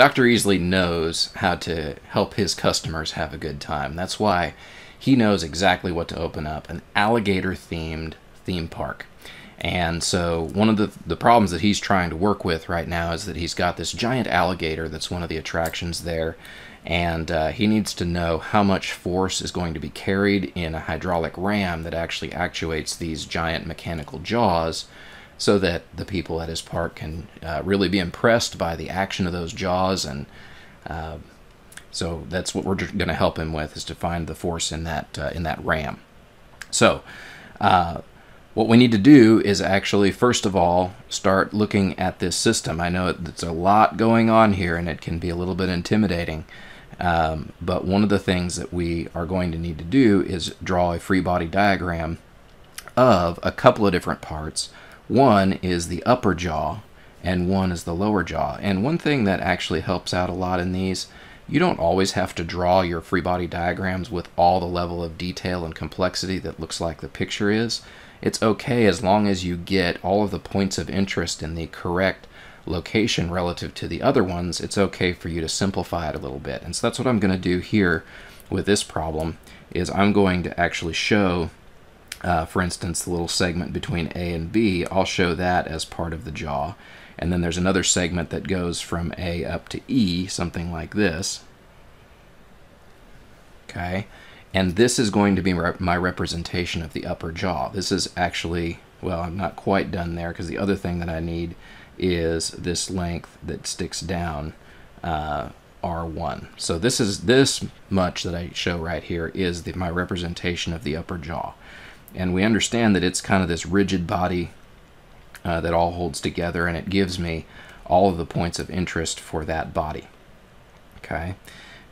Dr. Easley knows how to help his customers have a good time. That's why he knows exactly what to open up an alligator themed theme park. And so, one of the, the problems that he's trying to work with right now is that he's got this giant alligator that's one of the attractions there. And uh, he needs to know how much force is going to be carried in a hydraulic ram that actually actuates these giant mechanical jaws so that the people at his park can uh, really be impressed by the action of those jaws. And uh, so, that's what we're going to help him with is to find the force in that, uh, in that ram. So, uh, what we need to do is actually, first of all, start looking at this system. I know there's a lot going on here and it can be a little bit intimidating. Um, but one of the things that we are going to need to do is draw a free body diagram of a couple of different parts. One is the upper jaw and one is the lower jaw. And one thing that actually helps out a lot in these, you don't always have to draw your free body diagrams with all the level of detail and complexity that looks like the picture is it's okay as long as you get all of the points of interest in the correct location relative to the other ones, it's okay for you to simplify it a little bit. And so that's what I'm going to do here with this problem is I'm going to actually show, uh, for instance, the little segment between A and B, I'll show that as part of the jaw. And then there's another segment that goes from A up to E, something like this. Okay. And this is going to be my representation of the upper jaw. This is actually, well, I'm not quite done there because the other thing that I need is this length that sticks down uh, R1. So this is this much that I show right here is the, my representation of the upper jaw. And we understand that it's kind of this rigid body uh, that all holds together and it gives me all of the points of interest for that body. Okay.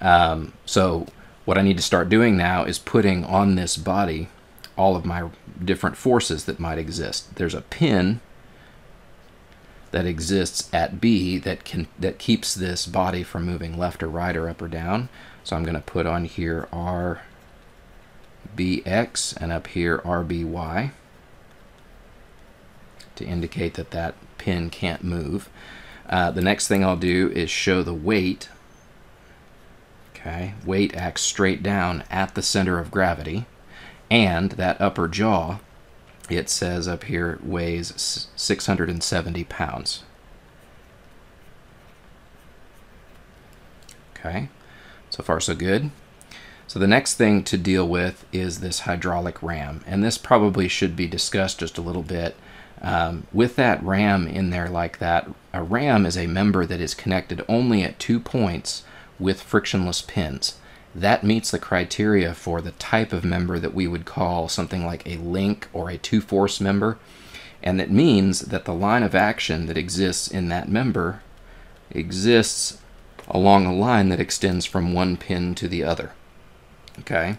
Um, so what I need to start doing now is putting on this body all of my different forces that might exist. There's a pin that exists at B that can that keeps this body from moving left or right or up or down. So I'm going to put on here RBX and up here RBY to indicate that that pin can't move. Uh, the next thing I'll do is show the weight Okay, weight acts straight down at the center of gravity, and that upper jaw, it says up here, weighs 670 pounds. Okay, so far so good. So the next thing to deal with is this hydraulic ram, and this probably should be discussed just a little bit. Um, with that ram in there like that, a ram is a member that is connected only at two points with frictionless pins. That meets the criteria for the type of member that we would call something like a link or a two-force member. And it means that the line of action that exists in that member exists along a line that extends from one pin to the other. Okay?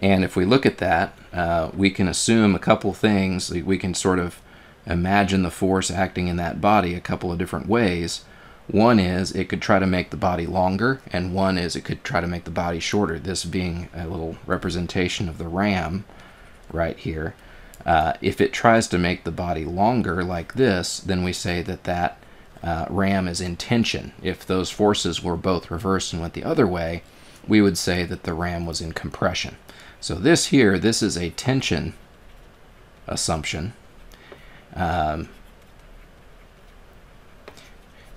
And if we look at that, uh, we can assume a couple things. We can sort of imagine the force acting in that body a couple of different ways. One is it could try to make the body longer, and one is it could try to make the body shorter, this being a little representation of the ram right here. Uh, if it tries to make the body longer like this, then we say that that uh, ram is in tension. If those forces were both reversed and went the other way, we would say that the ram was in compression. So this here, this is a tension assumption. Um,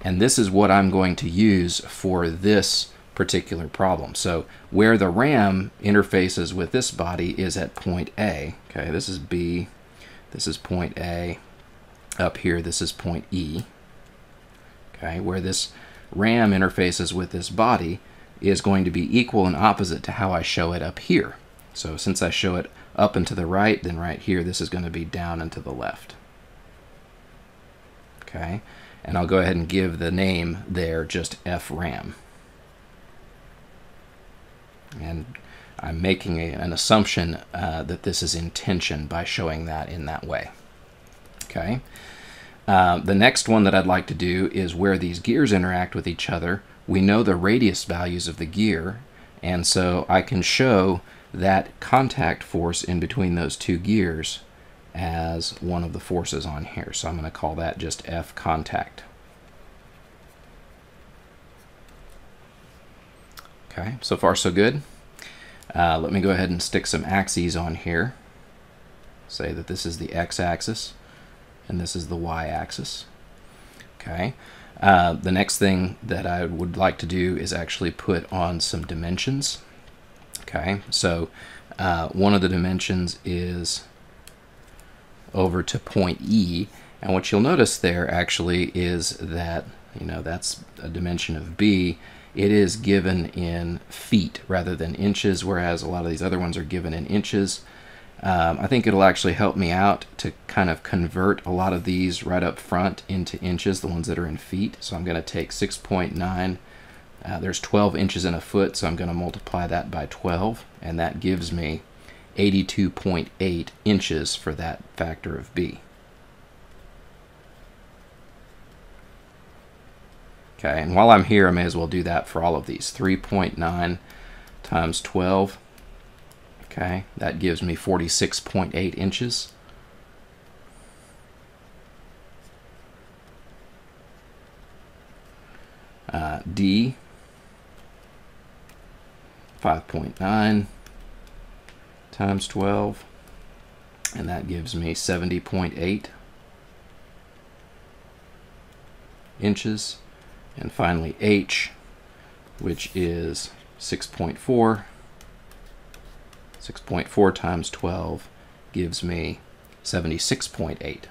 and this is what I'm going to use for this particular problem. So where the RAM interfaces with this body is at point A. Okay, this is B, this is point A. Up here, this is point E. Okay, where this RAM interfaces with this body is going to be equal and opposite to how I show it up here. So since I show it up and to the right, then right here, this is going to be down and to the left. Okay, and I'll go ahead and give the name there just FRAM. And I'm making a, an assumption uh, that this is in tension by showing that in that way. Okay. Uh, the next one that I'd like to do is where these gears interact with each other. We know the radius values of the gear, and so I can show that contact force in between those two gears as one of the forces on here. So I'm going to call that just F contact. Okay, so far so good. Uh, let me go ahead and stick some axes on here. Say that this is the x-axis and this is the y-axis. Okay. Uh, the next thing that I would like to do is actually put on some dimensions. Okay, so uh, one of the dimensions is over to point E, and what you'll notice there actually is that, you know, that's a dimension of B. It is given in feet rather than inches, whereas a lot of these other ones are given in inches. Um, I think it'll actually help me out to kind of convert a lot of these right up front into inches, the ones that are in feet. So I'm going to take 6.9. Uh, there's 12 inches in a foot, so I'm going to multiply that by 12, and that gives me 82.8 inches for that factor of B. Okay, and while I'm here, I may as well do that for all of these. 3.9 times 12 Okay, that gives me 46.8 inches. Uh, D, 5.9 times 12, and that gives me 70.8 inches. And finally H, which is 6.4 6.4 times 12 gives me 76.8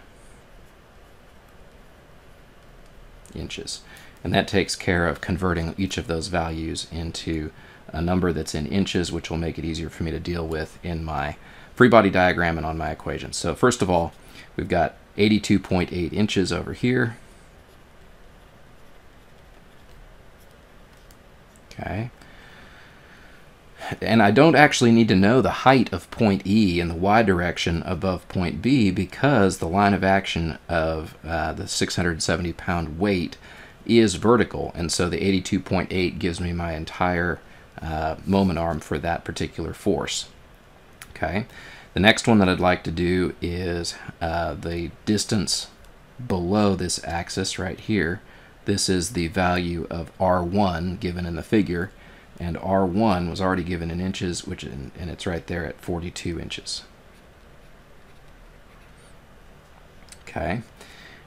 inches. And that takes care of converting each of those values into a number that's in inches, which will make it easier for me to deal with in my free body diagram and on my equation. So first of all, we've got 82.8 inches over here. Okay and I don't actually need to know the height of point E in the y direction above point B because the line of action of uh, the 670 pound weight is vertical and so the 82.8 gives me my entire uh, moment arm for that particular force. Okay, the next one that I'd like to do is uh, the distance below this axis right here. This is the value of R1 given in the figure and R1 was already given in inches, which and it's right there at 42 inches. Okay,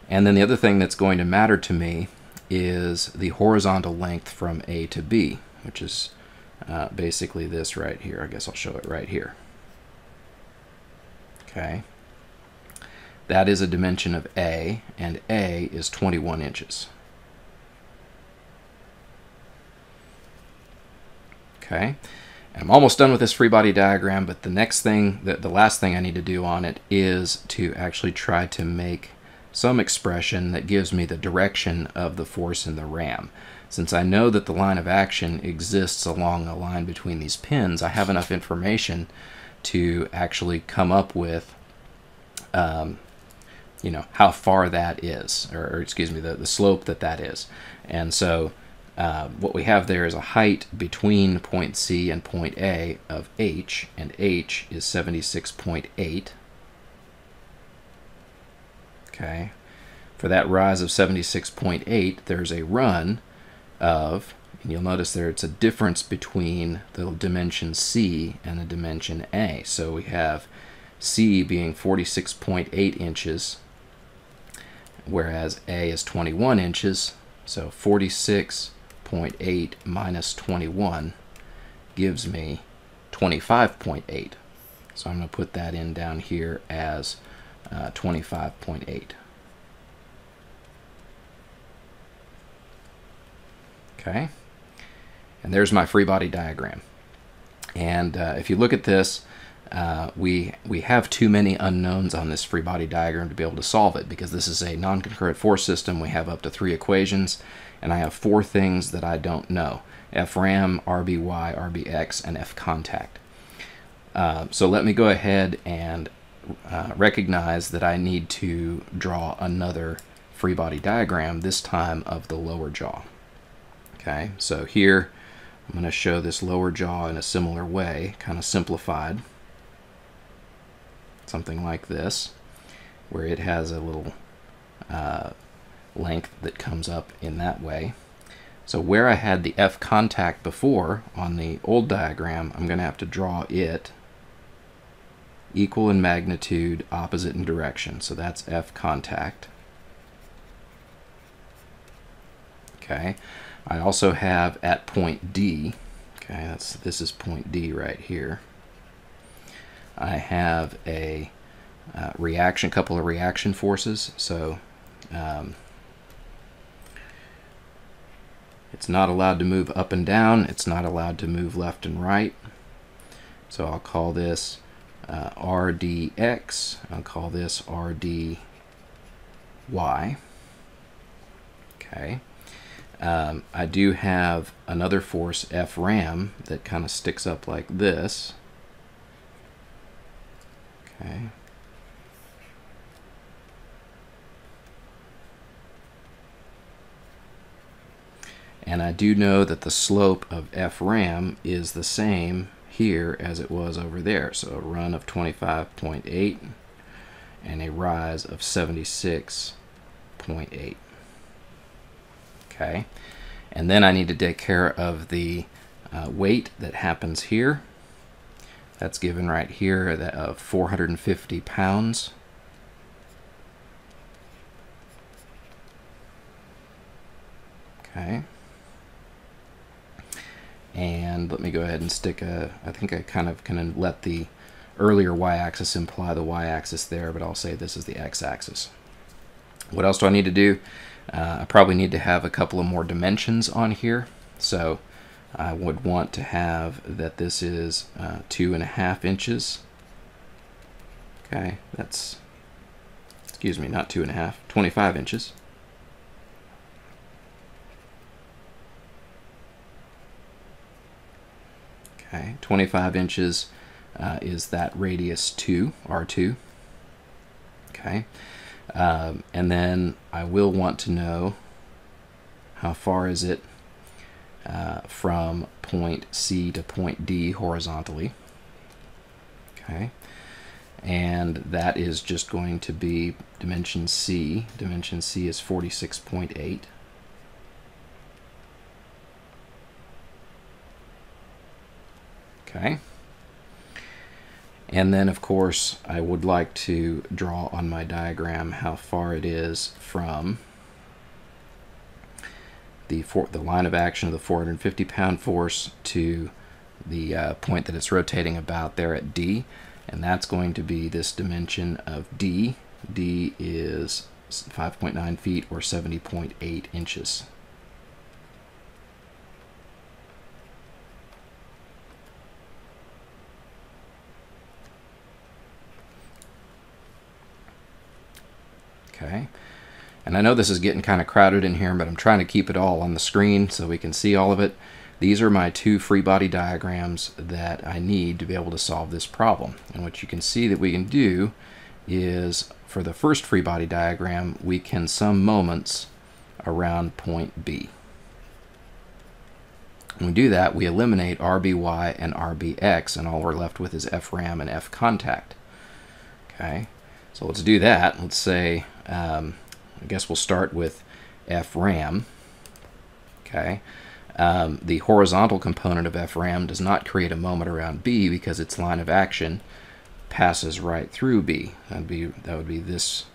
and then the other thing that's going to matter to me is the horizontal length from A to B, which is uh, basically this right here. I guess I'll show it right here. Okay, that is a dimension of A, and A is 21 inches. Okay, I'm almost done with this free body diagram, but the next thing, the, the last thing I need to do on it is to actually try to make some expression that gives me the direction of the force in the ram. Since I know that the line of action exists along a line between these pins, I have enough information to actually come up with um, you know how far that is or, or, excuse me the, the slope that that is and so uh, what we have there is a height between point C and point A of h, and h is 76.8. Okay. For that rise of 76.8, there's a run of, and you'll notice there it's a difference between the dimension C and the dimension A. So we have C being 46.8 inches, whereas A is 21 inches. So 46 0.8 minus 21 gives me 25.8. So I'm going to put that in down here as uh, 25.8. Okay, and there's my free body diagram. And uh, if you look at this, uh, we we have too many unknowns on this free body diagram to be able to solve it because this is a non-concurrent force system. We have up to three equations, and I have four things that I don't know. FRAM, RBY, RBX, and F contact. Uh, so let me go ahead and uh, recognize that I need to draw another free body diagram, this time of the lower jaw. Okay, so here I'm going to show this lower jaw in a similar way, kind of simplified. Something like this, where it has a little uh, length that comes up in that way. So where I had the F contact before on the old diagram, I'm going to have to draw it equal in magnitude, opposite in direction. So that's F contact. Okay. I also have at point D, okay, that's this is point D right here. I have a uh, reaction, couple of reaction forces. So um, it's not allowed to move up and down. It's not allowed to move left and right. So I'll call this uh, RDX. I'll call this RDY. Okay. Um, I do have another force, FRAM, that kind of sticks up like this. Okay. And I do know that the slope of FRAM is the same here as it was over there. So a run of 25.8 and a rise of 76.8. Okay. And then I need to take care of the uh, weight that happens here. That's given right here of 450 pounds. Okay. And let me go ahead and stick a, I think I kind of can let the earlier y-axis imply the y-axis there, but I'll say this is the x-axis. What else do I need to do? Uh, I probably need to have a couple of more dimensions on here. So I would want to have that this is uh, two and a half inches. Okay, that's, excuse me, not two and a half, 25 inches. Okay, 25 inches uh, is that radius 2, R2. Okay, um, and then I will want to know how far is it uh, from point C to point D horizontally. Okay, and that is just going to be dimension C. Dimension C is 46.8. Okay. And then, of course, I would like to draw on my diagram how far it is from the, for, the line of action of the 450 pound force to the uh, point that it's rotating about there at D. And that's going to be this dimension of D. D is 5.9 feet or 70.8 inches. Okay. And I know this is getting kind of crowded in here, but I'm trying to keep it all on the screen so we can see all of it. These are my two free body diagrams that I need to be able to solve this problem. And what you can see that we can do is for the first free body diagram, we can sum moments around point B. When we do that, we eliminate RBY and RBX, and all we're left with is FRAM and F contact. Okay, so let's do that. Let's say um, I guess we'll start with FRAM. Okay. Um, the horizontal component of FRAM does not create a moment around B because its line of action passes right through B. That'd be, that would be this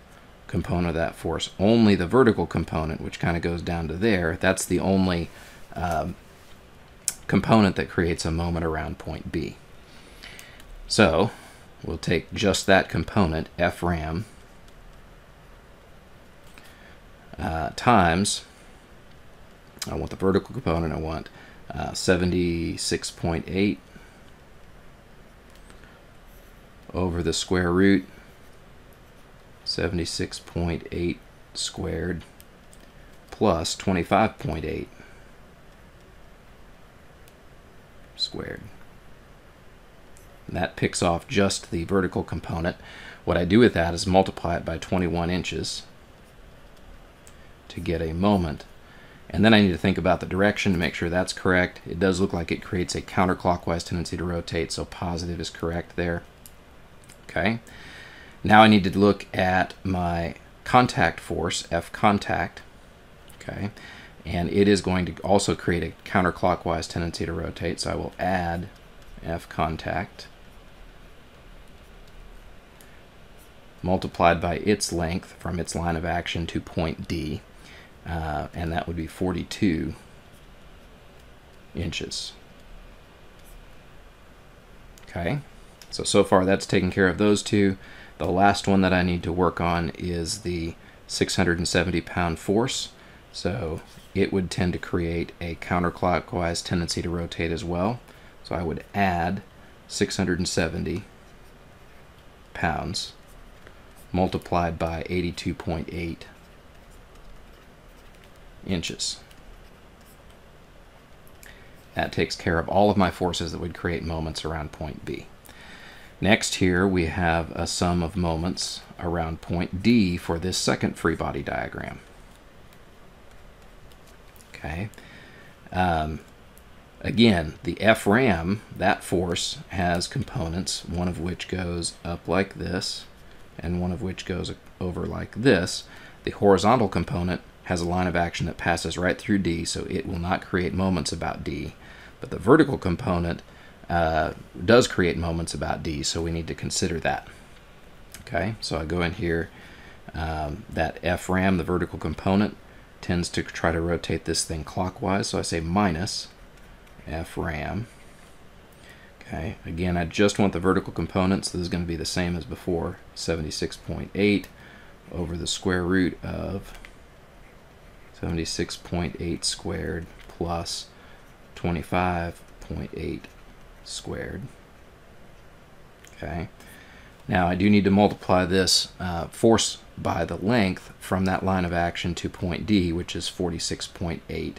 component of that force. Only the vertical component, which kind of goes down to there, that's the only um, component that creates a moment around point B. So we'll take just that component, FRAM, uh, times, I want the vertical component, I want uh, 76.8 over the square root 76.8 squared plus 25.8 squared. And that picks off just the vertical component. What I do with that is multiply it by 21 inches to get a moment. And then I need to think about the direction to make sure that's correct. It does look like it creates a counterclockwise tendency to rotate, so positive is correct there. Okay. Now I need to look at my contact force, F contact. Okay. and it is going to also create a counterclockwise tendency to rotate. So I will add F contact multiplied by its length from its line of action to point D, uh, and that would be 42 inches. Okay, so so far that's taken care of those two. The last one that I need to work on is the 670 pound force. So it would tend to create a counterclockwise tendency to rotate as well. So I would add 670 pounds multiplied by 82.8 inches. That takes care of all of my forces that would create moments around point B. Next here we have a sum of moments around point D for this second free body diagram. Okay. Um, again, the FRAM, that force, has components, one of which goes up like this, and one of which goes over like this. The horizontal component has a line of action that passes right through D, so it will not create moments about D. But the vertical component uh, does create moments about D, so we need to consider that. Okay, so I go in here, um, that FRAM, the vertical component, tends to try to rotate this thing clockwise, so I say minus FRAM. Okay, again, I just want the vertical component, so This is going to be the same as before, 76.8 over the square root of 76.8 squared plus 25.8 squared. Okay. Now I do need to multiply this uh, force by the length from that line of action to point D, which is 46.8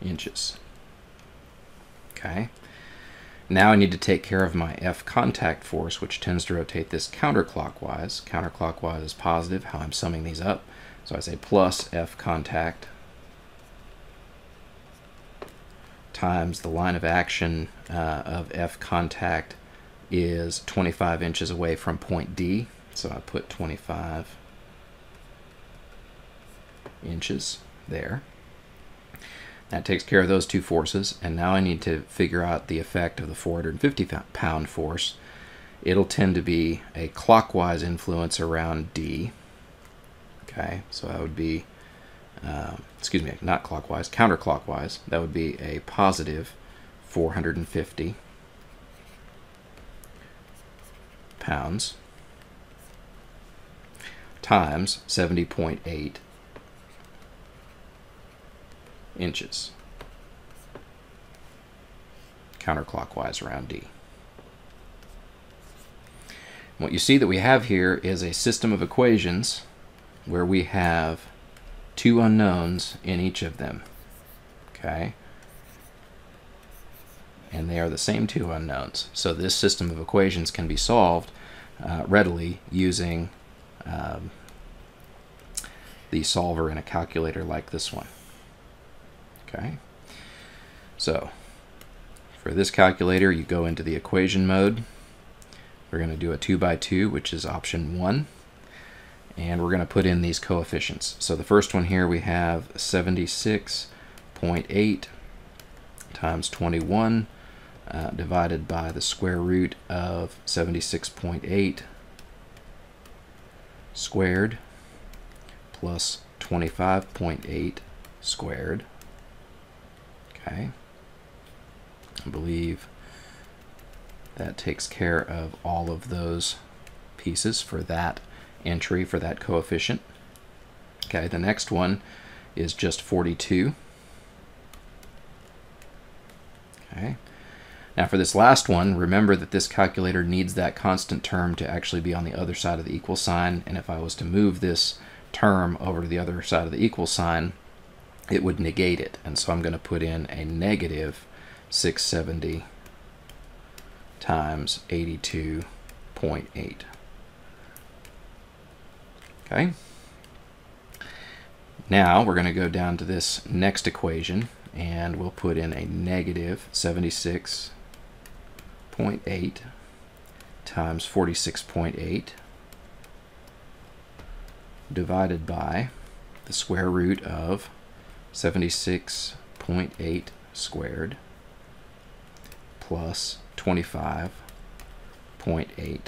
inches. Okay. Now I need to take care of my F contact force, which tends to rotate this counterclockwise. Counterclockwise is positive, how I'm summing these up. So I say plus F contact times the line of action uh, of F contact is 25 inches away from point D. So I put 25 inches there. That takes care of those two forces, and now I need to figure out the effect of the 450 pound force. It'll tend to be a clockwise influence around D. Okay, so that would be um, excuse me, not clockwise, counterclockwise, that would be a positive 450 pounds times 70.8 inches counterclockwise around D. What you see that we have here is a system of equations where we have two unknowns in each of them. Okay? And they are the same two unknowns. So this system of equations can be solved uh, readily using um, the solver in a calculator like this one. Okay? So, for this calculator, you go into the equation mode. We're going to do a 2 by 2, which is option 1 and we're going to put in these coefficients. So the first one here we have 76.8 times 21 uh, divided by the square root of 76.8 squared plus 25.8 squared. Okay. I believe that takes care of all of those pieces for that entry for that coefficient. Okay, the next one is just 42. Okay. Now for this last one, remember that this calculator needs that constant term to actually be on the other side of the equal sign, and if I was to move this term over to the other side of the equal sign, it would negate it. And so I'm going to put in a negative 670 times 82.8. Okay. Now we're going to go down to this next equation and we'll put in a negative 76.8 times 46.8 divided by the square root of 76.8 squared plus 25.8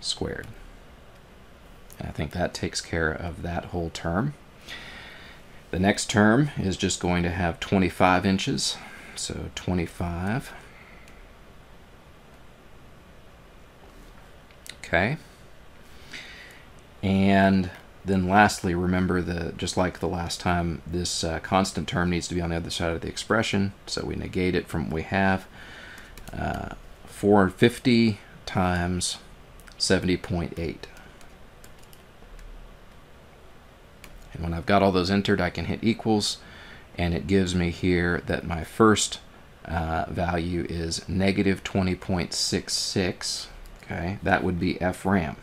squared. And I think that takes care of that whole term. The next term is just going to have 25 inches. So 25. Okay. And then lastly, remember that just like the last time, this uh, constant term needs to be on the other side of the expression. So we negate it from what we have. Uh, 450 times 70.8. And when I've got all those entered, I can hit equals, and it gives me here that my first uh, value is negative 20.66. Okay, that would be FRAM.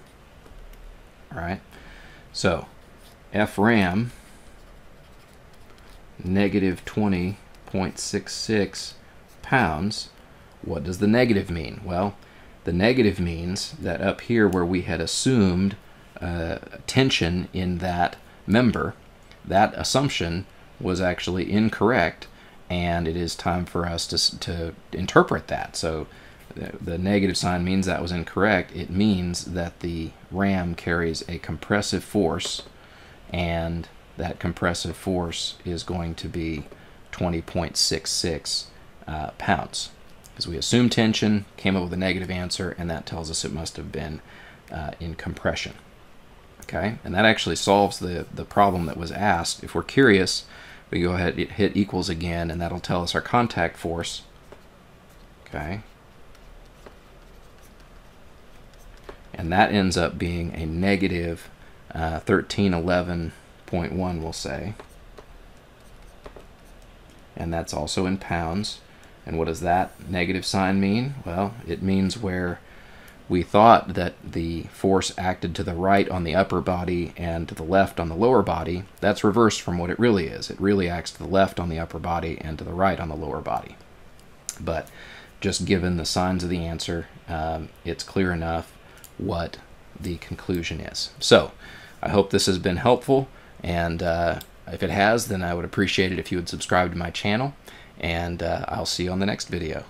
All right, so FRAM negative 20.66 pounds. What does the negative mean? Well, the negative means that up here where we had assumed uh, tension in that member, that assumption was actually incorrect, and it is time for us to, to interpret that. So the, negative sign means that was incorrect. It means that the ram carries a compressive force, and that compressive force is going to be 20.66 uh, pounds. Because we assumed tension, came up with a negative answer, and that tells us it must have been uh, in compression. Okay, and that actually solves the, the problem that was asked. If we're curious, we go ahead hit equals again, and that'll tell us our contact force. Okay. And that ends up being a negative uh, 1311.1, we'll say. And that's also in pounds. And what does that negative sign mean? Well, it means where we thought that the force acted to the right on the upper body and to the left on the lower body. That's reversed from what it really is. It really acts to the left on the upper body and to the right on the lower body. But just given the signs of the answer, um, it's clear enough what the conclusion is. So I hope this has been helpful, and uh, if it has, then I would appreciate it if you would subscribe to my channel, and uh, I'll see you on the next video.